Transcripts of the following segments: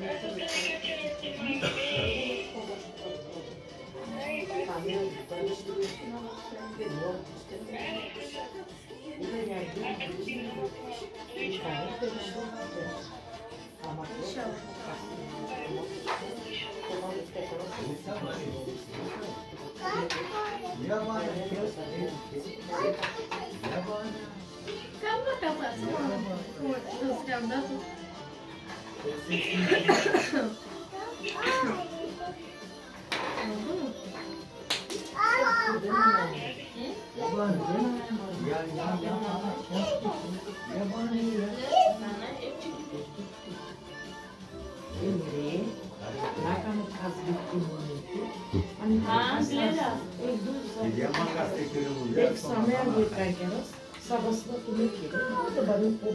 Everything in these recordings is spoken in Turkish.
Kamu tahu tak semua? Kamu tahu tak? एक सामान काय केलं सभासद तुम्ही केलं बघून खूप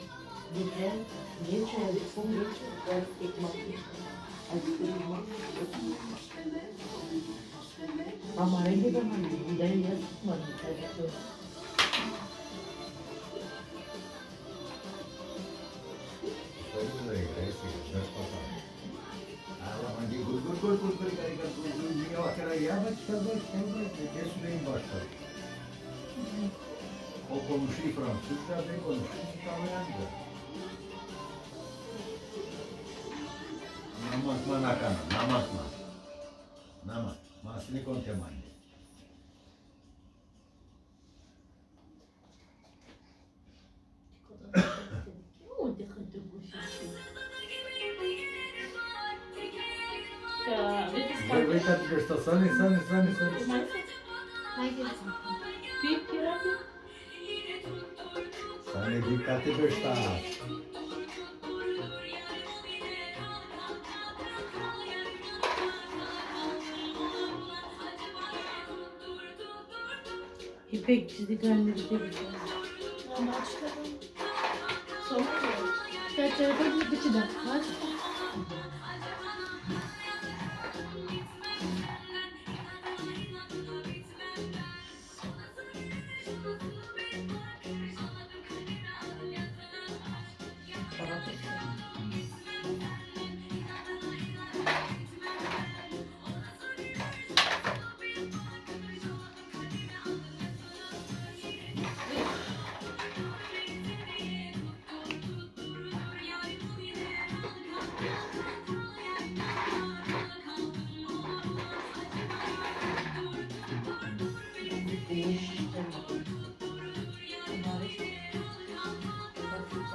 began Newton and its own nature was ignorant, as it Amarelo da manhã, ideia das manhãs, as pessoas. Saímos da igreja, nós passamos. Ela vai dizer, good, good, good, good, good, good, good, good, good, good, aquela erva que está. Ou como o chifrão, se está bem, como o chifrão está olhando. ნამასმა ნაკანა, ნამასმა. ნამა, მასლი კონტემანი. Вы хотите, что сами, сами, сами, сами? Ты? Dictate pe ăsta. İpek çizdik halinde bir de güzel. Kaç tarafa gitti de.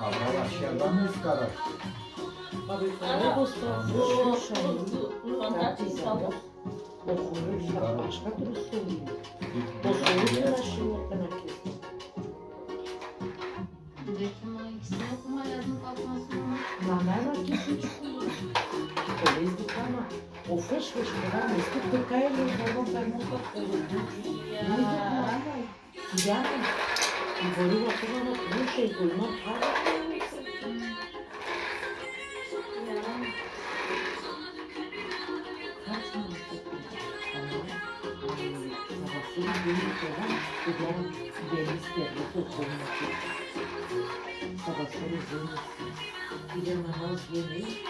Аврала, ще да ми скараш. Па би скараш. Фантастично. Посолиш на пашката до соли. Посолиш на машината на кисла. Деки мои, синако ма јадно како на сума. На најма кисичку. Полез до кама. Офршваш кога не стук така е, но да го фермусат. Ја. Ја. Ја. Golü atamamak, her şey bulmak. Sabahları zeynep. Bir de namaz yemeği.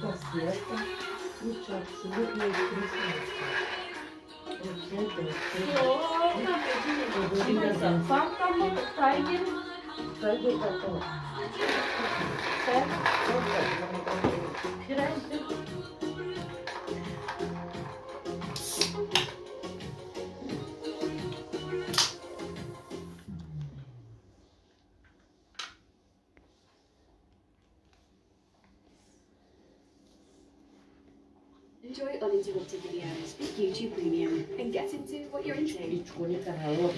конфеты, куча абсолютной вкусности. Ребята, сам там тайгер? Тайгер готов. Тайгер готов. Sajde kako. Firenze Joy uninterrupted videos with YouTube Premium and get into what you're into.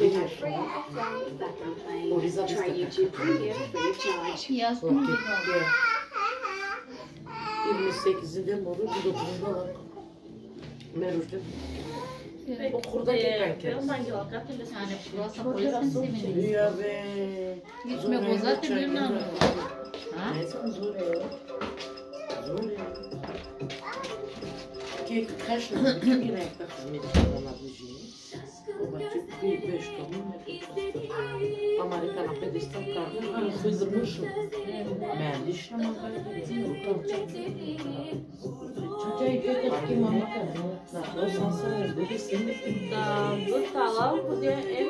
We have free offline background play. Orisa Try. YouTube Premium free of charge. Yaz gibi oldu. Gel. 28'inde mi olur? 29'unda var. Evet. Okurda gelen kez. Yani burası polisin sevindi. Ya be. Bozar da bir namlu. Ha? Neyse zor ya. Zor ya. Ki kaç tane bütün yine ayakta hizmet kullanabileceğini. O bakıp bir beş tane Amerikan pedestal kartı bir fızdırmışım. Ben ama Çay kötü ki mama kadar. o sansar böyle senin Da, bu talav podia evet da bu. Ya. Só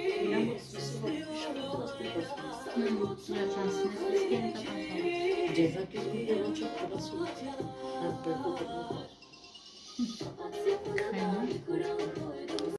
Ceza kesinlikle çok parası var. Ha, böyle bu kadar. Kaynar.